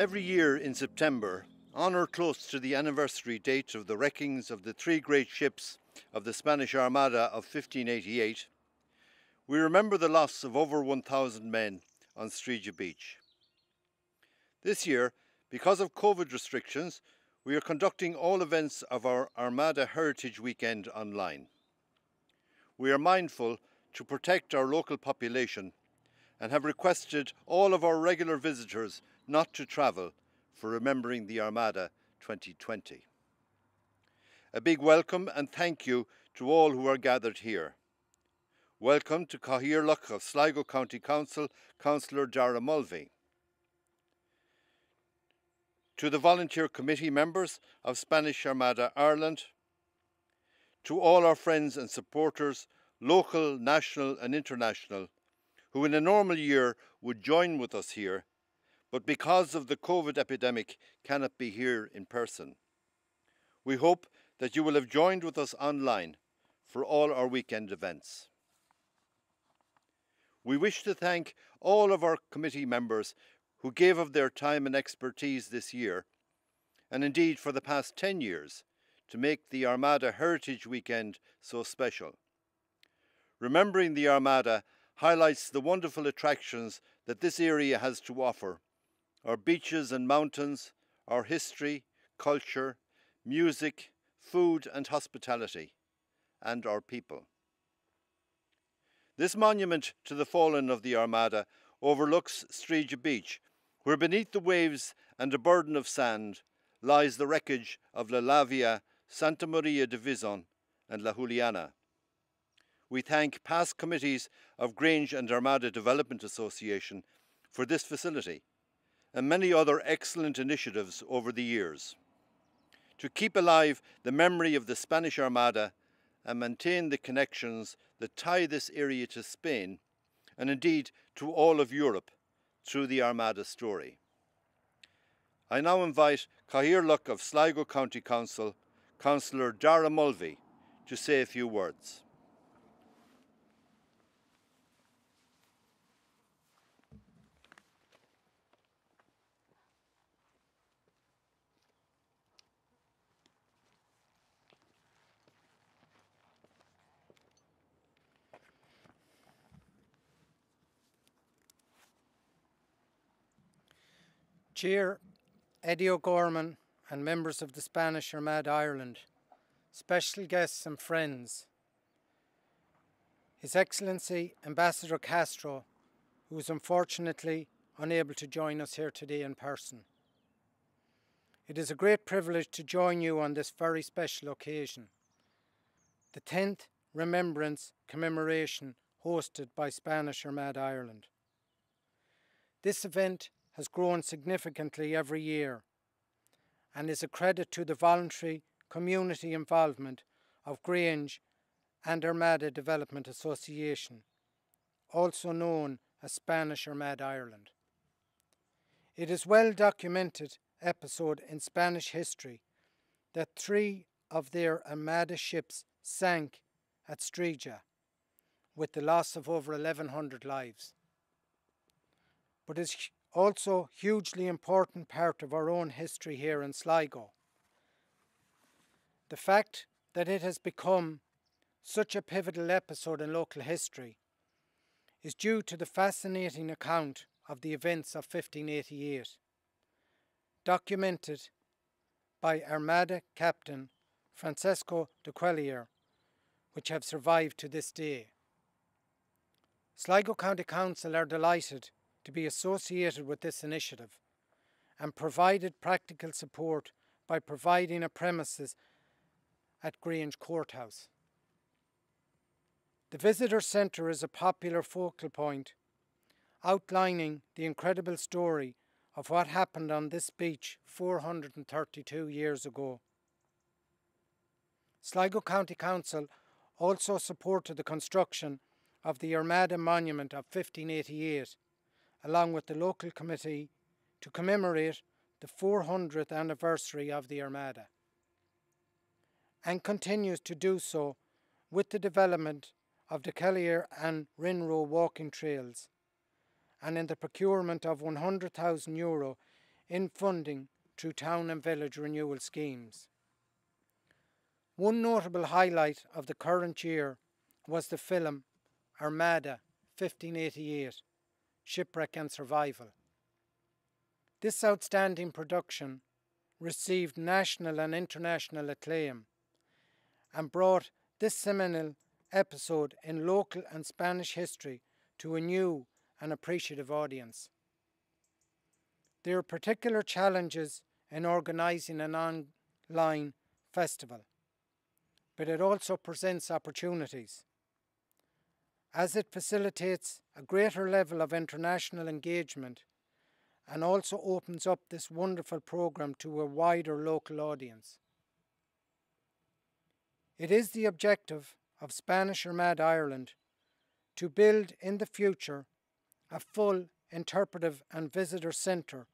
Every year in September, on or close to the anniversary date of the wreckings of the three great ships of the Spanish Armada of 1588, we remember the loss of over 1,000 men on Streedagh Beach. This year, because of COVID restrictions, we are conducting all events of our Armada Heritage Weekend online. We are mindful to protect our local population and have requested all of our regular visitors not to travel for remembering the Armada 2020. A big welcome and thank you to all who are gathered here. Welcome to Cathaoirleach of Sligo County Council, Councillor Dara Mulvey. To the volunteer committee members of Spanish Armada Ireland, to all our friends and supporters, local, national and international, who in a normal year would join with us here, but because of the COVID epidemic cannot be here in person. We hope that you will have joined with us online for all our weekend events. We wish to thank all of our committee members who gave of their time and expertise this year, and indeed for the past 10 years, to make the Armada Heritage Weekend so special. Remembering the Armada highlights the wonderful attractions that this area has to offer our beaches and mountains, our history, culture, music, food and hospitality, and our people. This monument to the fallen of the Armada overlooks Streedagh Beach, where beneath the waves and a burden of sand lies the wreckage of La Lavia, Santa Maria de Vison, and La Juliana. We thank past committees of Grange and Armada Development Association for this facility and many other excellent initiatives over the years to keep alive the memory of the Spanish Armada and maintain the connections that tie this area to Spain and indeed to all of Europe through the Armada story. I now invite Cathaoirleach of Sligo County Council, Councillor Dara Mulvey, to say a few words. Chair Eddie O'Gorman and members of the Spanish Armada Ireland, special guests and friends, His Excellency Ambassador Castro, who is unfortunately unable to join us here today in person. It is a great privilege to join you on this very special occasion, the 10th Remembrance Commemoration hosted by Spanish Armada Ireland. This event has grown significantly every year and is a credit to the voluntary community involvement of Grange and Armada Development Association, also known as Spanish Armada Ireland. It is well documented episode in Spanish history that three of their Armada ships sank at Streedagh with the loss of over 1100 lives. But as also hugely important part of our own history here in Sligo. The fact that it has become such a pivotal episode in local history is due to the fascinating account of the events of 1588, documented by Armada Captain Francisco de Cuellar, which have survived to this day. Sligo County Council are delighted to be associated with this initiative and provided practical support by providing a premises at Grange Courthouse. The Visitor Centre is a popular focal point outlining the incredible story of what happened on this beach 432 years ago. Sligo County Council also supported the construction of the Armada Monument of 1588 along with the local committee to commemorate the 400th anniversary of the Armada and continues to do so with the development of the Cuellar and Rinroe walking trails and in the procurement of €100,000 Euro in funding through town and village renewal schemes. One notable highlight of the current year was the film Armada 1588 Shipwreck and Survival. This outstanding production received national and international acclaim and brought this seminal episode in local and Spanish history to a new and appreciative audience. There are particular challenges in organising an online festival, but it also presents opportunities as it facilitates a greater level of international engagement and also opens up this wonderful programme to a wider local audience. It is the objective of Spanish Armada Ireland to build in the future a full interpretive and visitor centre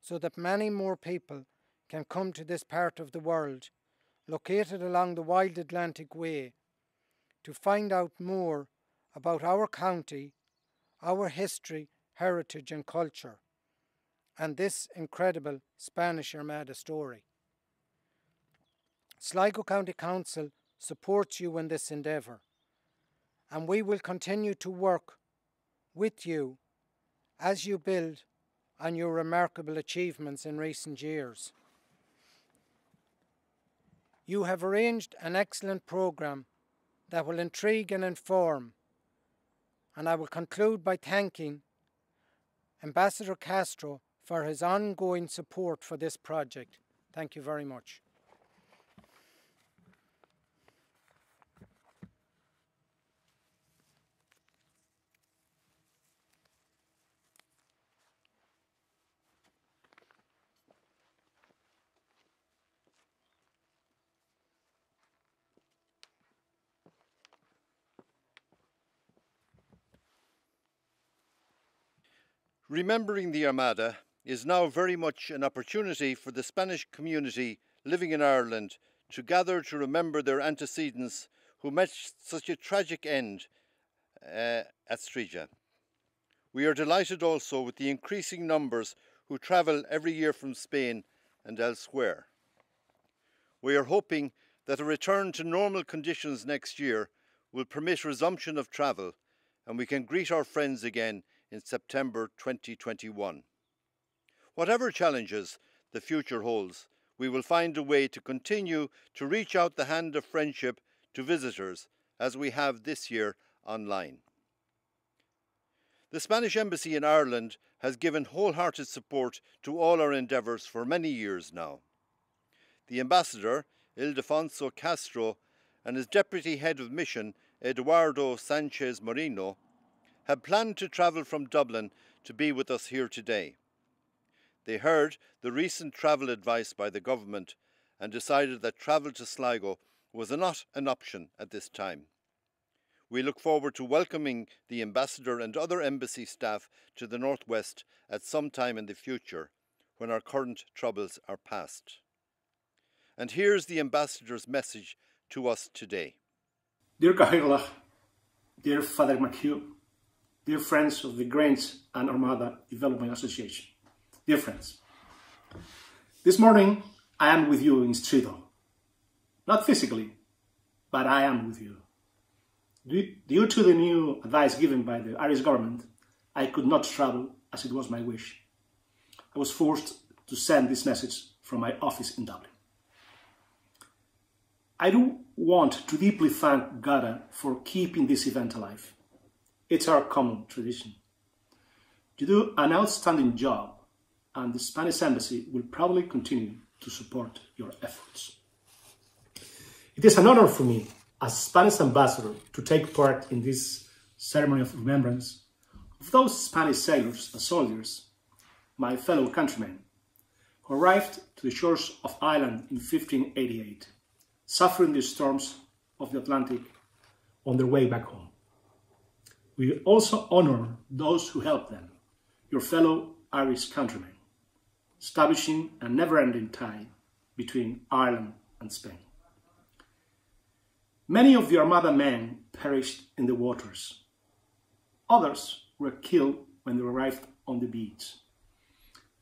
so that many more people can come to this part of the world, located along the Wild Atlantic Way, to find out more about our county, our history, heritage, and culture, and this incredible Spanish Armada story. Sligo County Council supports you in this endeavour, and we will continue to work with you as you build on your remarkable achievements in recent years. You have arranged an excellent programme that will intrigue and inform and I will conclude by thanking Ambassador Castro for his ongoing support for this project. Thank you very much. Remembering the Armada is now very much an opportunity for the Spanish community living in Ireland to gather to remember their antecedents who met such a tragic end uh, at Streedagh. We are delighted also with the increasing numbers who travel every year from Spain and elsewhere. We are hoping that a return to normal conditions next year will permit resumption of travel and we can greet our friends again in September 2021. Whatever challenges the future holds, we will find a way to continue to reach out the hand of friendship to visitors as we have this year online. The Spanish Embassy in Ireland has given wholehearted support to all our endeavours for many years now. The Ambassador, Ildefonso Castro, and his Deputy Head of Mission, Eduardo Sanchez Moreno, had planned to travel from Dublin to be with us here today. They heard the recent travel advice by the government and decided that travel to Sligo was not an option at this time. We look forward to welcoming the ambassador and other embassy staff to the Northwest at some time in the future when our current troubles are past. And here's the ambassador's message to us today. Dear Cathaoirleach, dear Father McHugh, dear friends of the Grange and Armada Development Association, dear friends, this morning I am with you in Streedagh. Not physically, but I am with you. Due to the new advice given by the Irish government, I could not travel as it was my wish. I was forced to send this message from my office in Dublin. I do want to deeply thank GADA for keeping this event alive. It's our common tradition. You do an outstanding job, and the Spanish Embassy will probably continue to support your efforts. It is an honor for me, as Spanish ambassador, to take part in this ceremony of remembrance of those Spanish sailors and soldiers, my fellow countrymen, who arrived to the shores of Ireland in 1588, suffering the storms of the Atlantic on their way back home. We also honor those who helped them, your fellow Irish countrymen, establishing a never-ending tie between Ireland and Spain. Many of the Armada men perished in the waters. Others were killed when they arrived on the beach.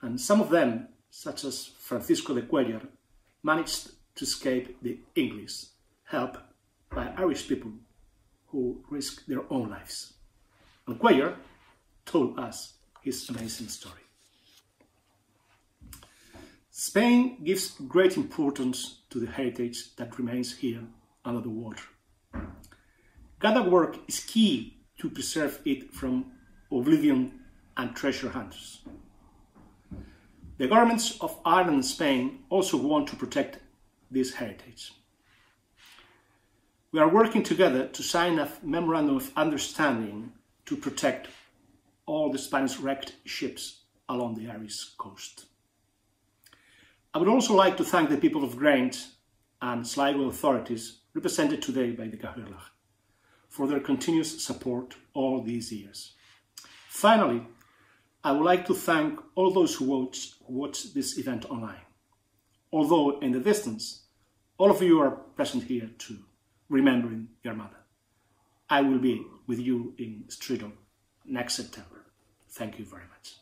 and some of them, such as Francisco de Cuellar, managed to escape the English, helped by Irish people who risked their own lives. Cuellar told us his amazing story. Spain gives great importance to the heritage that remains here under the water. GADA work is key to preserve it from oblivion and treasure hunters. The governments of Ireland and Spain also want to protect this heritage. We are working together to sign a memorandum of understanding to protect all the Spanish wrecked ships along the Irish coast. I would also like to thank the people of Grange and Sligo authorities represented today by the Cathaoirleach for their continuous support all these years. Finally, I would like to thank all those who watch, who watch this event online. Although in the distance, all of you are present here too, remembering your mother. I will be with you in Streedagh next September. Thank you very much.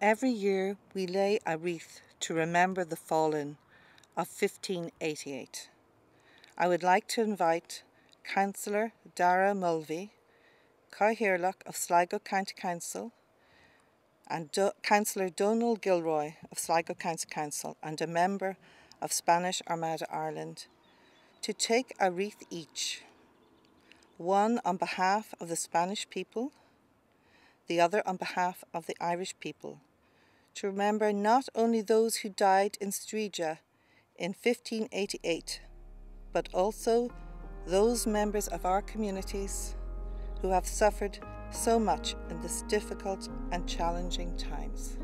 Every year we lay a wreath to remember the fallen of 1588. I would like to invite Councillor Dara Mulvey, Cathaoirleach of Sligo County Council, and Do- Councillor Donal Gilroy of Sligo County Council and a member of Spanish Armada Ireland to take a wreath each, one on behalf of the Spanish people, the other on behalf of the Irish people, to remember not only those who died in Streedagh in 1588, but also those members of our communities who have suffered so much in this difficult and challenging times.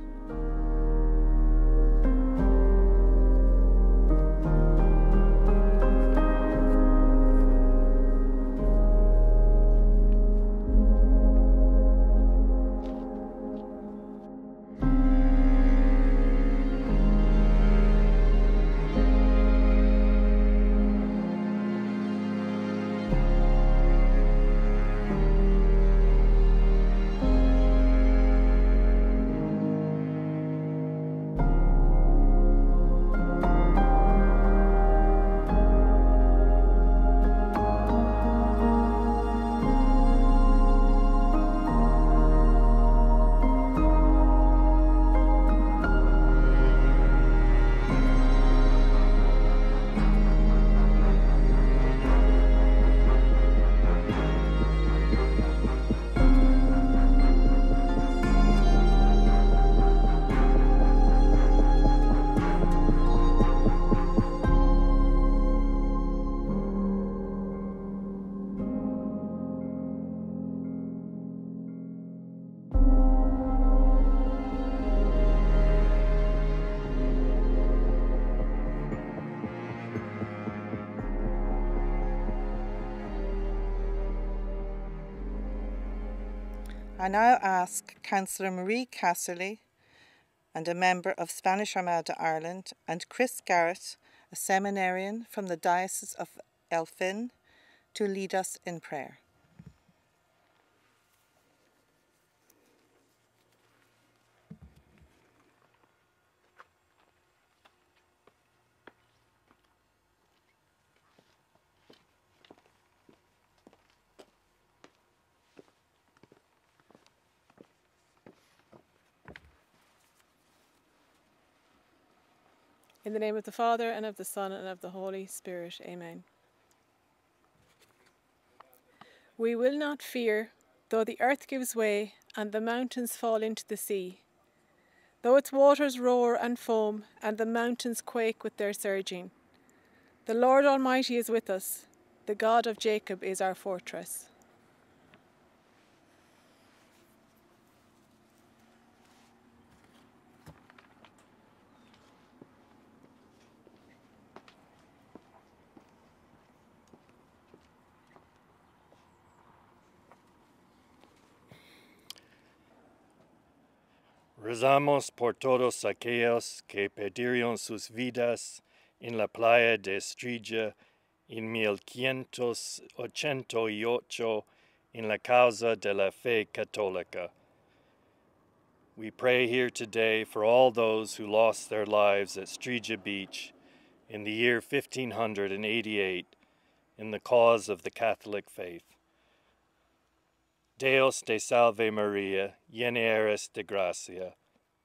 I now ask Councillor Marie Casserly and a member of Spanish Armada Ireland and Chris Garrett, a seminarian from the Diocese of Elphin, to lead us in prayer. In the name of the Father, and of the Son, and of the Holy Spirit. Amen. We will not fear, though the earth gives way, and the mountains fall into the sea. Though its waters roar and foam, and the mountains quake with their surging. The Lord Almighty is with us, the God of Jacob is our fortress. Rezamos por todos aquellos que perdieron sus vidas en la playa de Estrella en 1588 en la causa de la fe católica. We pray here today for all those who lost their lives at Streedagh Beach in the year 1588 in the cause of the Catholic faith. Deus te salve Maria, llena eres de gracia,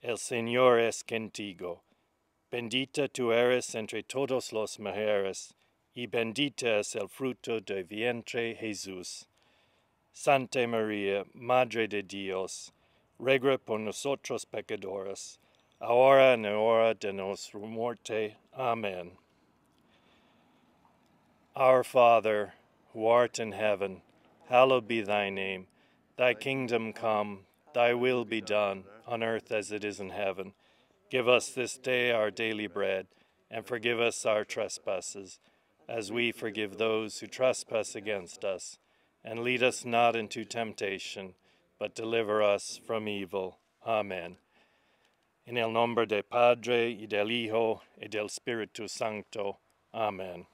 el Señor es contigo. Bendita tú eres entre todos los mujeres, y bendita es el fruto de vientre Jesús. Santa María, Madre de Dios, ruega por nosotros pecadores, ahora en la hora de nuestra muerte. Amen. Our Father, who art in heaven, hallowed be thy name. Thy kingdom come, thy will be done, on earth as it is in heaven. Give us this day our daily bread, and forgive us our trespasses, as we forgive those who trespass against us. And lead us not into temptation, but deliver us from evil. Amen. En el nombre del Padre, y del Hijo, y del Espíritu Santo. Amen.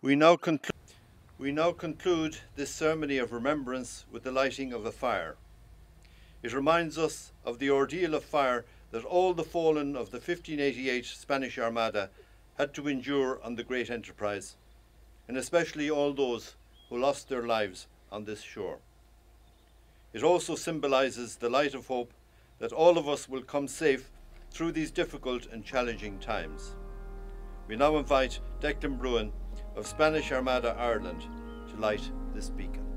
We now, conclu- we now conclude this ceremony of remembrance with the lighting of a fire. It reminds us of the ordeal of fire that all the fallen of the 1588 Spanish Armada had to endure on the great enterprise, and especially all those who lost their lives on this shore. It also symbolises the light of hope that all of us will come safe through these difficult and challenging times. We now invite Declan Bruin of Spanish Armada Ireland to light this beacon.